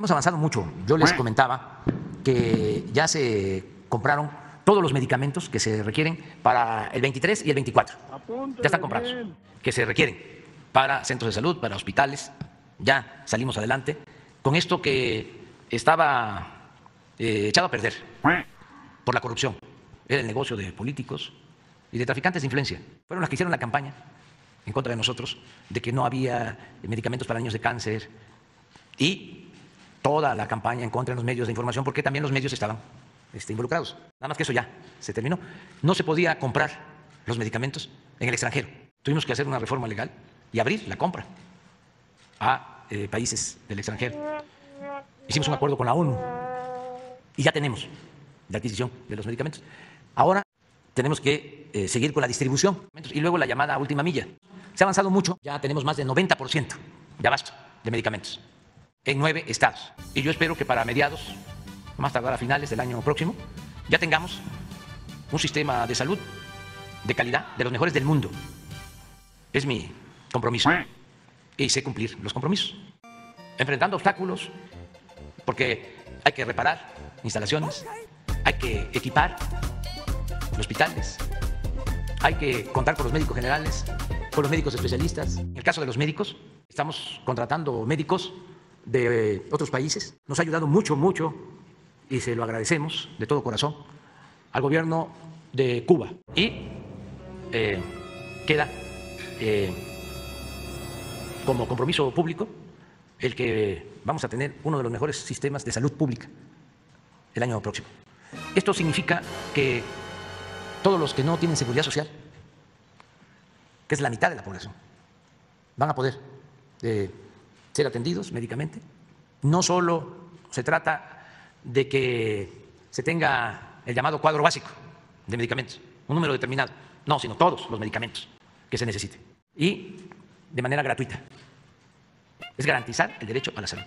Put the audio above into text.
Hemos avanzado mucho. Yo les comentaba que ya se compraron todos los medicamentos que se requieren para el 23 y el 24. Ya están comprados. Que se requieren para centros de salud, para hospitales. Ya salimos adelante con esto que estaba eh, echado a perder por la corrupción. Era el negocio de políticos y de traficantes de influencia. Fueron las que hicieron la campaña en contra de nosotros de que no había medicamentos para niños de cáncer y toda la campaña en contra de los medios de información porque también los medios estaban este, involucrados. Nada más que eso ya se terminó. No se podía comprar los medicamentos en el extranjero. Tuvimos que hacer una reforma legal y abrir la compra a eh, países del extranjero. Hicimos un acuerdo con la ONU y ya tenemos la adquisición de los medicamentos. Ahora tenemos que eh, seguir con la distribución y luego la llamada última milla. Se ha avanzado mucho, ya tenemos más del 90% de abasto de medicamentos en nueve estados. Y yo espero que para mediados, más tardar a finales del año próximo, ya tengamos un sistema de salud de calidad de los mejores del mundo. Es mi compromiso y sé cumplir los compromisos. Enfrentando obstáculos, porque hay que reparar instalaciones, hay que equipar hospitales, hay que contar con los médicos generales, con los médicos especialistas. En el caso de los médicos, estamos contratando médicos de otros países. Nos ha ayudado mucho, mucho, y se lo agradecemos de todo corazón, al gobierno de Cuba. Y eh, queda eh, como compromiso público el que vamos a tener uno de los mejores sistemas de salud pública el año próximo. Esto significa que todos los que no tienen seguridad social, que es la mitad de la población, van a poder eh, ser atendidos médicamente. No solo se trata de que se tenga el llamado cuadro básico de medicamentos, un número determinado, no, sino todos los medicamentos que se necesiten y de manera gratuita. Es garantizar el derecho a la salud.